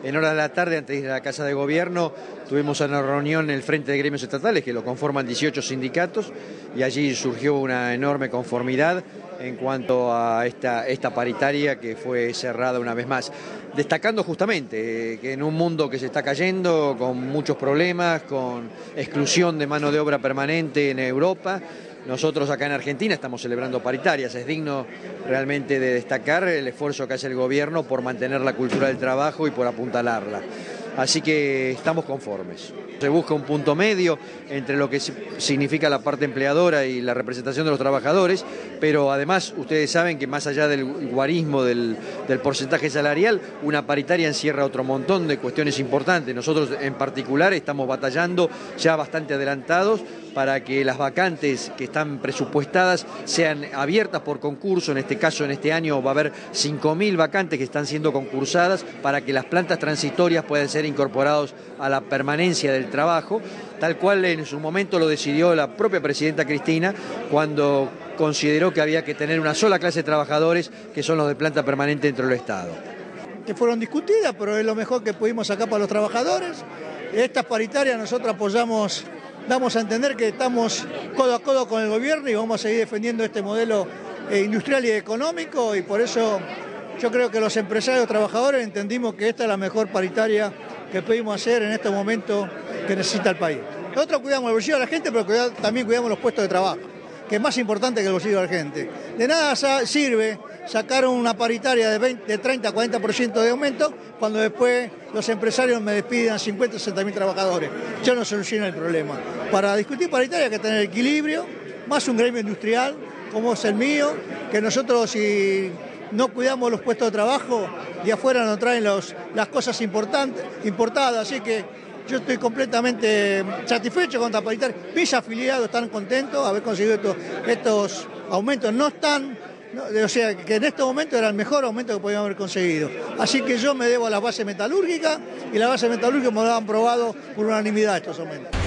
En hora de la tarde, antes de ir a la Casa de Gobierno, tuvimos una reunión en el Frente de Gremios Estatales, que lo conforman 18 sindicatos, y allí surgió una enorme conformidad en cuanto a esta, paritaria que fue cerrada una vez más. Destacando justamente eh, que en un mundo que se está cayendo, con muchos problemas, con exclusión de mano de obra permanente en Europa, nosotros acá en Argentina estamos celebrando paritarias. Es digno realmente de destacar el esfuerzo que hace el gobierno por mantener la cultura del trabajo y por apuntalarla. Así que estamos conformes. Se busca un punto medio entre lo que significa la parte empleadora y la representación de los trabajadores, pero además ustedes saben que más allá del guarismo del, porcentaje salarial, una paritaria encierra otro montón de cuestiones importantes. Nosotros en particular estamos batallando ya bastante adelantados para que las vacantes que están presupuestadas sean abiertas por concurso. En este caso, en este año va a haber 5.000 vacantes que están siendo concursadas para que las plantas transitorias puedan ser incorporados a la permanencia del trabajo, tal cual en su momento lo decidió la propia presidenta Cristina cuando consideró que había que tener una sola clase de trabajadores que son los de planta permanente dentro del Estado. Que fueron discutidas, pero es lo mejor que pudimos sacar para los trabajadores. Estas paritarias nosotros apoyamos, damos a entender que estamos codo a codo con el gobierno y vamos a seguir defendiendo este modelo eh, industrial y económico y por eso yo creo que los empresarios trabajadores entendimos que esta es la mejor paritaria que pudimos hacer en este momento que necesita el país. Nosotros cuidamos el bolsillo de la gente, pero también cuidamos los puestos de trabajo, que es más importante que el bolsillo de la gente. De nada sirve sacar una paritaria de, 20, de 30 a 40% de aumento cuando después los empresarios me despidan 50 o 60 mil trabajadores. Yo no soluciono el problema. Para discutir paritaria hay que tener equilibrio, más un gremio industrial como es el mío, que nosotros si no cuidamos los puestos de trabajo, de afuera nos traen las cosas importantes, importadas, así que yo estoy completamente satisfecho con esta paritaria. Mis afiliados están contentos de haber conseguido estos, estos aumentos. No están, o sea, que en este momento era el mejor aumento que podíamos haber conseguido. Así que yo me debo a la base metalúrgica y la base metalúrgica me lo han aprobado por unanimidad estos aumentos.